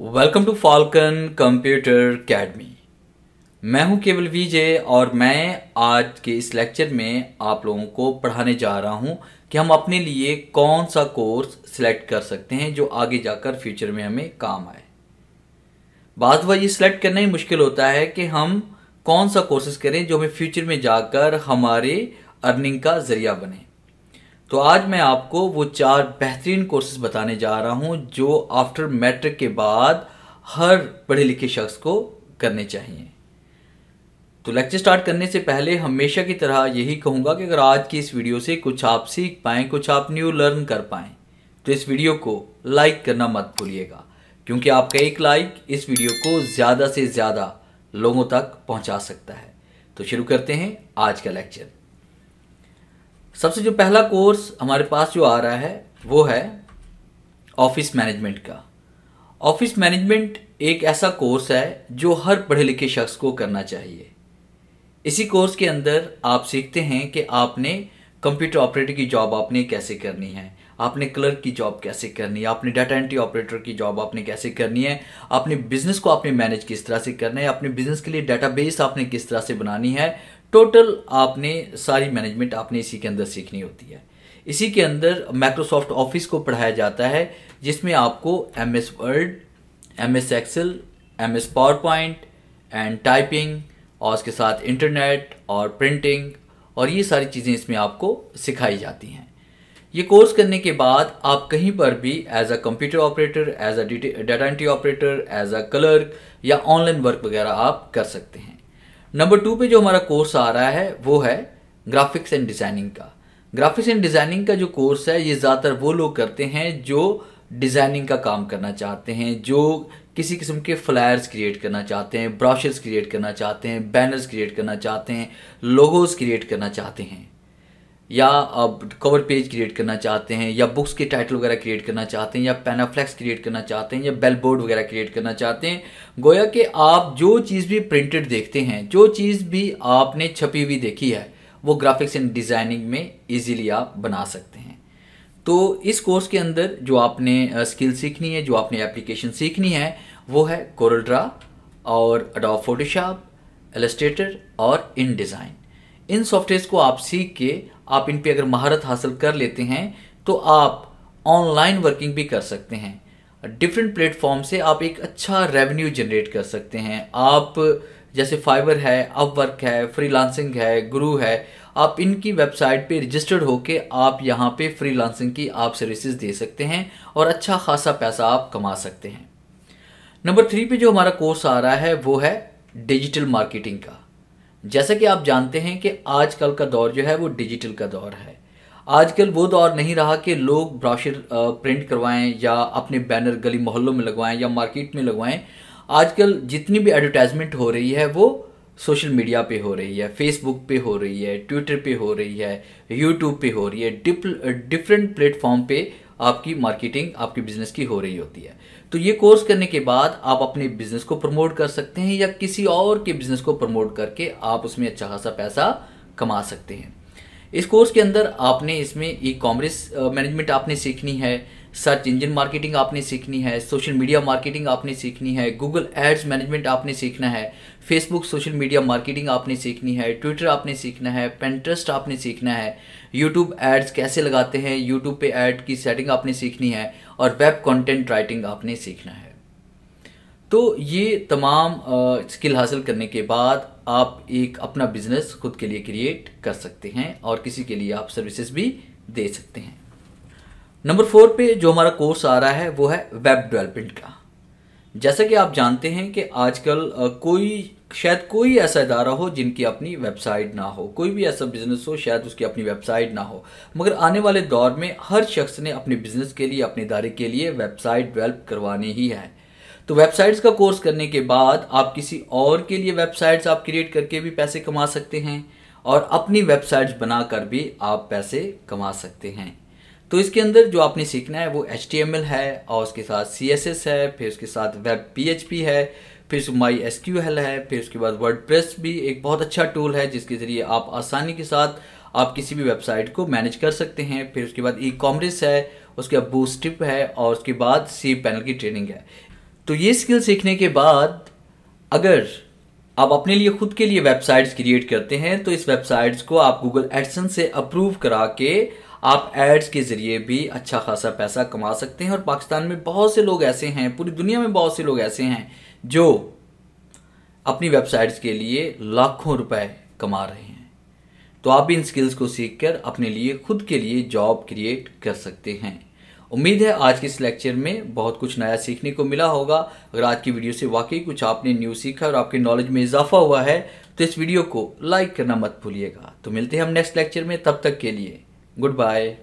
Welcome to Falcon computer academy मैं हूँ केवल विजय और मैं आज के इस लेक्चर में आप लोगों को पढ़ाने जा रहा हूँ कि हम अपने लिए कौन सा कोर्स सिलेक्ट कर सकते हैं जो आगे जाकर फ्यूचर में हमें काम आए। बाद बार ये सिलेक्ट करना ही मुश्किल होता है कि हम कौन सा कोर्सेज करें जो हमें फ्यूचर में जाकर हमारे अर्निंग का ज़रिया बने। तो आज मैं आपको वो चार बेहतरीन कोर्सेज बताने जा रहा हूँ जो आफ्टर मैट्रिक के बाद हर पढ़े लिखे शख्स को करने चाहिए। तो लेक्चर स्टार्ट करने से पहले हमेशा की तरह यही कहूँगा कि अगर आज की इस वीडियो से कुछ आप सीख पाएँ, कुछ आप न्यू लर्न कर पाएँ तो इस वीडियो को लाइक करना मत भूलिएगा, क्योंकि आपका एक लाइक इस वीडियो को ज़्यादा से ज़्यादा लोगों तक पहुँचा सकता है। तो शुरू करते हैं आज का लेक्चर सबसे जो पहला कोर्स हमारे पास जो आ रहा है, वो है ऑफ़िस मैनेजमेंट का। ऑफ़िस मैनेजमेंट एक ऐसा कोर्स है जो हर पढ़े लिखे शख्स को करना चाहिए। इसी कोर्स के अंदर आप सीखते हैं कि आपने कंप्यूटर ऑपरेटर की जॉब आपने कैसे करनी है। आपने क्लर्क की जॉब कैसे करनी है? आपने डाटा एंट्री ऑपरेटर की जॉब आपने कैसे करनी है? अपने बिज़नेस को आपने मैनेज किस तरह से करना है? अपने बिज़नेस के लिए डाटाबेस आपने किस तरह से बनानी है? टोटल आपने सारी मैनेजमेंट आपने इसी के अंदर सीखनी होती है। इसी के अंदर माइक्रोसॉफ्ट ऑफ़िस को पढ़ाया जाता है, जिसमें आपको M S Word M S Excel M S PowerPoint and typing और उसके साथ इंटरनेट और प्रिंटिंग और ये सारी चीज़ें इसमें आपको सिखाई जाती हैं। ये कोर्स करने के बाद आप कहीं पर भी as a computer operator as a data entry operator as a clerk या ऑनलाइन वर्क वगैरह आप कर सकते हैं। नंबर टू पे जो हमारा कोर्स आ रहा है, वो है ग्राफिक्स एंड डिज़ाइनिंग का। ग्राफिक्स एंड डिज़ाइनिंग का जो कोर्स है, ये ज़्यादातर वो लोग करते हैं जो डिज़ाइनिंग का काम करना चाहते हैं, जो किसी किस्म के फ्लायर्स क्रिएट करना चाहते हैं ब्रशर्स क्रिएट करना चाहते हैं बैनर्स क्रिएट करना चाहते हैं लोगोस क्रिएट करना चाहते हैं। या आप कवर पेज क्रिएट करना चाहते हैं, या बुक्स के टाइटल वगैरह क्रिएट करना चाहते हैं, या पेनाफ्लेक्स क्रिएट करना चाहते हैं, या बेल बोर्ड वगैरह क्रिएट करना चाहते हैं, गोया कि आप जो चीज़ भी प्रिंटेड देखते हैं, जो चीज़ भी आपने छपी हुई देखी है, वो ग्राफिक्स एंड डिज़ाइनिंग में ईजिली आप बना सकते हैं। तो इस कोर्स के अंदर जो आपने स्किल सीखनी है, जो आपने एप्लीकेशन सीखनी है, वो है कोरल ड्रा और अडोब फोटोशॉप एलस्ट्रेटर और इन डिज़ाइन इन सॉफ्टवेयर को आप सीख के आप इन पे अगर महारत हासिल कर लेते हैं तो आप ऑनलाइन वर्किंग भी कर सकते हैं। डिफरेंट प्लेटफॉर्म से आप एक अच्छा रेवेन्यू जनरेट कर सकते हैं। आप जैसे फाइबर है अपवर्क है फ्रीलांसिंग है गुरु है, आप इनकी वेबसाइट पे रजिस्टर्ड होके आप यहाँ पे फ्रीलांसिंग की आप सर्विसेज़ दे सकते हैं और अच्छा खासा पैसा आप कमा सकते हैं। नंबर थ्री पे जो हमारा कोर्स आ रहा है, वो है डिजिटल मार्केटिंग का। जैसा कि आप जानते हैं कि आजकल का दौर जो है वो डिजिटल का दौर है। आजकल वो दौर नहीं रहा कि लोग ब्रॉशर प्रिंट करवाएँ या अपने बैनर गली मोहल्लों में लगवाएँ या मार्केट में लगवाएँ। आजकल जितनी भी एडवर्टाइजमेंट हो रही है वो सोशल मीडिया पे हो रही है, फेसबुक पे हो रही है, ट्विटर पे हो रही है, यूट्यूब पे हो रही है डिफरेंट प्लेटफॉर्म पे आपकी मार्केटिंग आपके बिज़नेस की हो रही होती है। तो ये कोर्स करने के बाद आप अपने बिज़नेस को प्रमोट कर सकते हैं या किसी और के बिज़नेस को प्रमोट करके आप उसमें अच्छा खासा पैसा कमा सकते हैं। इस कोर्स के अंदर आपने इसमें ई कॉमर्स मैनेजमेंट आपने सीखनी है सर्च इंजन मार्केटिंग आपने सीखनी है, सोशल मीडिया मार्केटिंग आपने सीखनी है, गूगल एड्स मैनेजमेंट आपने सीखना है, फेसबुक सोशल मीडिया मार्केटिंग आपने सीखनी है, ट्विटर आपने सीखना है पेंट्रस्ट आपने सीखना है यूट्यूब एड्स कैसे लगाते हैं यूट्यूब पे ऐड की सेटिंग आपने सीखनी है और वेब कंटेंट राइटिंग आपने सीखना है। तो ये तमाम स्किल हासिल करने के बाद आप एक अपना बिज़नेस खुद के लिए क्रिएट कर सकते हैं और किसी के लिए आप सर्विसेज़ भी दे सकते हैं। नंबर फोर पे जो हमारा कोर्स आ रहा है, वो है वेब डेवलपमेंट का। जैसा कि आप जानते हैं कि आजकल कोई, शायद कोई ऐसा इदारा हो जिनकी अपनी वेबसाइट ना हो। कोई भी ऐसा बिज़नेस हो, शायद उसकी अपनी वेबसाइट ना हो। मगर आने वाले दौर में हर शख्स ने अपने बिज़नेस के लिए, अपने इदारे के लिए वेबसाइट डेवलप करवानी ही है। तो वेबसाइट्स का कोर्स करने के बाद आप किसी और के लिए वेबसाइट्स आप क्रिएट करके भी पैसे कमा सकते हैं और अपनी वेबसाइट्स बनाकर भी आप पैसे कमा सकते हैं। तो इसके अंदर जो आपने सीखना है वो HTML है, और उसके साथ CSS है, फिर उसके साथ वेब पीएचपी है, फिर माई एस है, फिर उसके बाद वर्ड भी एक बहुत अच्छा टूल है जिसके ज़रिए आप आसानी के साथ आप किसी भी वेबसाइट को मैनेज कर सकते हैं। फिर उसके बाद ई कॉमर्स है, उसके बाद बूस्टिप है, और उसके बाद सी पैनल की ट्रेनिंग है। तो ये स्किल सीखने के बाद अगर आप अपने लिए खुद के लिए वेबसाइट्स क्रिएट करते हैं तो इस वेबसाइट्स को आप गूगल एडसन से अप्रूव करा के आप एड्स के ज़रिए भी अच्छा खासा पैसा कमा सकते हैं और पाकिस्तान में बहुत से लोग ऐसे हैं, पूरी दुनिया में बहुत से लोग ऐसे हैं जो अपनी वेबसाइट्स के लिए लाखों रुपए कमा रहे हैं। तो आप इन स्किल्स को सीखकर अपने लिए, खुद के लिए जॉब क्रिएट कर सकते हैं। उम्मीद है आज के इस लेक्चर में बहुत कुछ नया सीखने को मिला होगा। अगर आज की वीडियो से वाकई कुछ आपने न्यू सीखा और आपके नॉलेज में इजाफा हुआ है तो इस वीडियो को लाइक करना मत भूलिएगा। तो मिलते हैं हम नेक्स्ट लेक्चर में, तब तक के लिए। Goodbye.